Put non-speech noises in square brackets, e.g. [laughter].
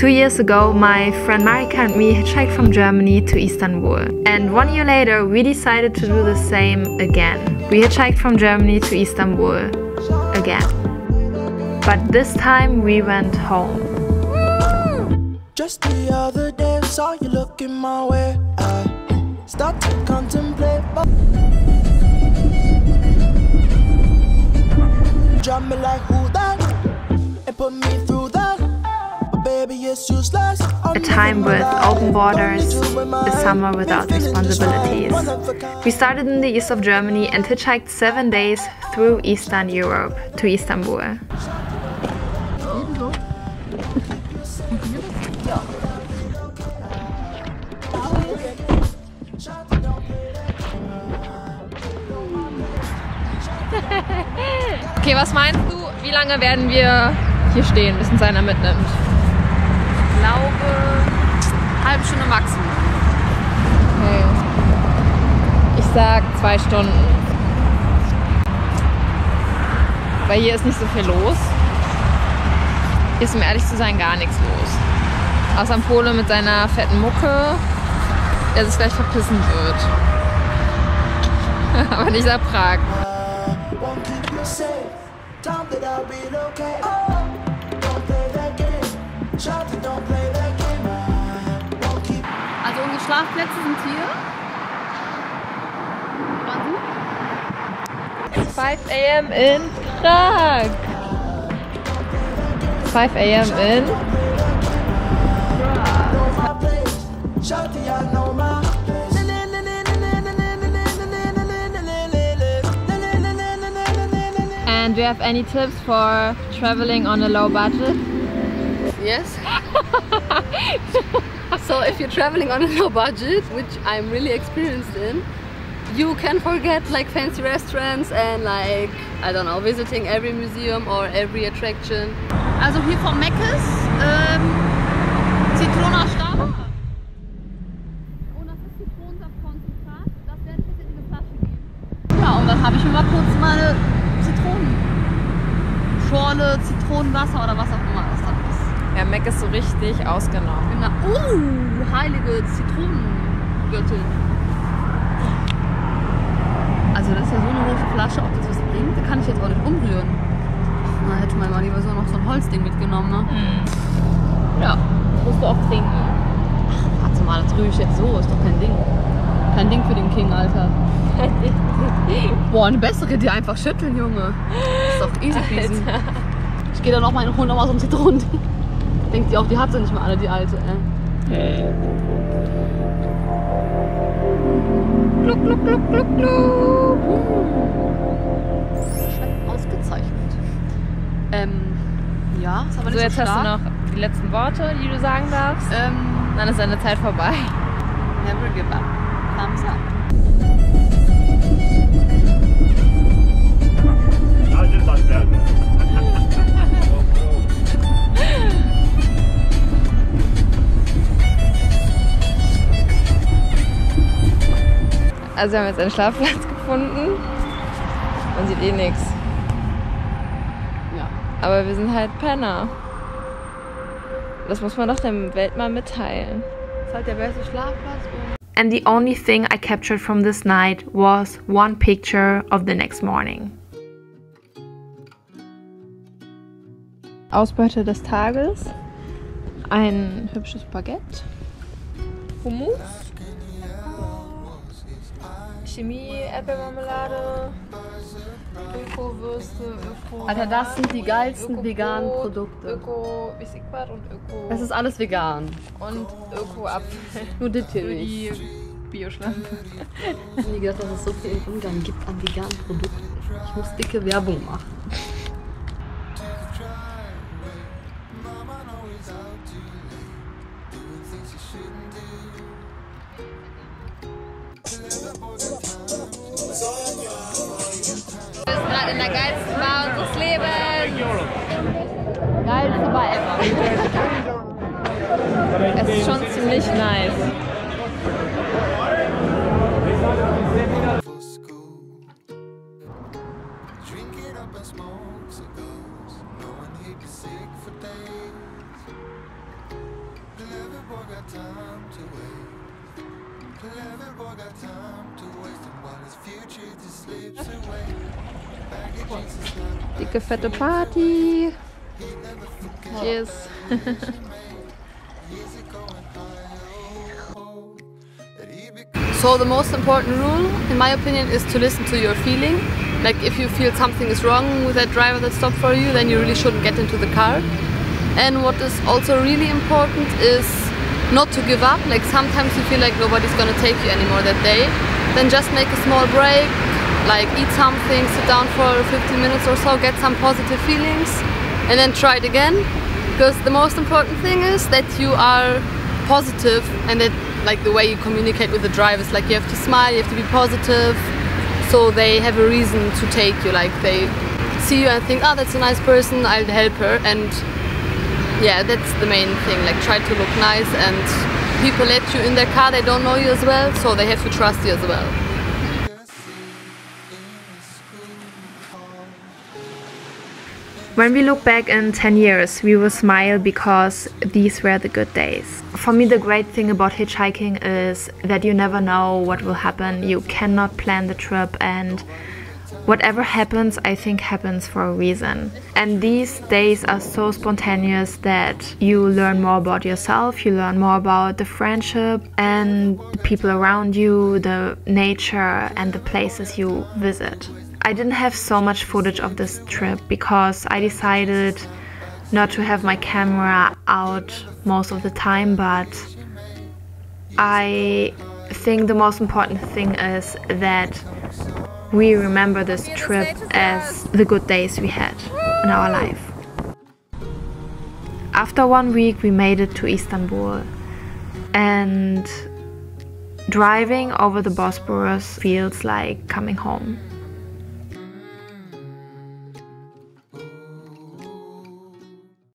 Two years ago, my friend Marika and me hitchhiked from Germany to Istanbul. And one year later, we decided to do the same again. We hitchhiked from Germany to Istanbul again. But this time we went home. Just the other day, saw you looking my way. I start to contemplate. Drop me like who that? And put me through that. A time with open borders, a summer without responsibilities. We started in the east of Germany and hitchhiked seven days through Eastern Europe to Istanbul. Okay, was meinst du, wie lange werden wir hier stehen, bis uns einer mitnimmt? Ich glaube, halbe Stunde Maximum. Okay. Ich sag zwei Stunden. Weil hier ist nicht so viel los. Hier ist, um ehrlich zu sein, gar nichts los. Außer ein Pole mit seiner fetten Mucke, der sich gleich verpissen wird. [laughs] Aber nicht nach Prag. Also unsere Schlafplätze sind hier. Wahnsinn. 5 a.m. in Prag. 5 a.m. in. And do you have any tips for traveling on a low budget? Yes. [laughs] so if you're traveling on a low budget, which I'm really experienced in, you can forget like fancy restaurants and like, I don't know, visiting every museum or every attraction. Also hier vom Meckes, ähm, Zitronerstab. Und das ist Zitronensaftkonzentrat. Das werde ich jetzt in diese Flasche geben. Ja, und dann habe ich mir mal kurz meine Zitronenschorle, Zitronenwasser oder was auch immer das dann ist. Ja, Mac ist so richtig ausgenommen. Genau. Uh, heilige Zitronengöttin. Also das ist ja so eine große Flasche, ob das was bringt, da kann ich jetzt auch nicht umrühren. Na, hätte man mal lieber so noch so ein Holzding mitgenommen, ne? Ja, das musst du auch trinken. Ach, warte mal, das rühre ich jetzt so, ist doch kein Ding. Kein Ding für den King, Alter. [laughs] Boah, eine bessere, die einfach schütteln, Junge. Ist doch easy peasy. Ich gehe dann noch mal und hole noch mal so ein Zitronen. Denkt die auch, die hat sie nicht mal alle, die alte, ey. Gluck, gluck, gluck, gluck, gluck. Schmeckt ausgezeichnet. Ähm, ja, das haben wir So, nicht jetzt so hast du stark. noch die letzten Worte, die du sagen darfst. Ähm, Dann ist deine Zeit vorbei. never give up. Thumbs up. Also wir haben jetzt einen Schlafplatz gefunden. Man sieht eh nichts. Ja. Aber wir sind halt Penner. Das muss man doch der Welt mal mitteilen. Das ist halt der beste Schlafplatz und And the only thing I captured from this night was one picture of the next morning. Ausbeute des Tages. Ein hübsches Baguette. Hummus. Chemie, Äpfelmarmelade. Öko-Würste, Öko. Alter, das sind die geilsten Öko veganen Produkte. Öko Bissikbad und Öko. Das ist alles vegan. und Öko-Apfel Nur das hier nicht. die Bioschlampe. Ich hab nie gedacht, dass es so viel in Ungarn gibt an veganen Produkten. Ich muss dicke Werbung machen. in der geilsten Bar unseres Lebens. Geilste Bar ever. es ist schon ziemlich nice. Clever boy got time to waste and while his future just slips away. Dicke fette Party. Cheers. [laughs] So the most important rule, in my opinion, is to listen to your feeling. Like if you feel something is wrong with that driver that stopped for you, then you really shouldn't get into the car. And what is also really important is not to give up. Like sometimes you feel like nobody's gonna take you anymore that day. Then just make a small break, like eat something, sit down for 15 minutes or so, get some positive feelings, and then try it again. Because the most important thing is that you are positive and that like the way you communicate with the drivers, like you have to smile, you have to be positive, so they have a reason to take you. Like they see you and think, oh, that's a nice person, I'll help her, and yeah, that's the main thing. Like try to look nice, and people let you in their car. They don't know you as well, so they have to trust you as well. When we look back in 10 years, we will smile because these were the good days. For me, the great thing about hitchhiking is that you never know what will happen. You cannot plan the trip, and whatever happens, I think happens for a reason. And these days are so spontaneous that you learn more about yourself, you learn more about the friendship and the people around you, the nature, and the places you visit. I didn't have so much footage of this trip because I decided not to have my camera out most of the time, but I think the most important thing is that we remember this trip as the good days we had in our life. After one week, we made it to Istanbul, and driving over the Bosporus feels like coming home.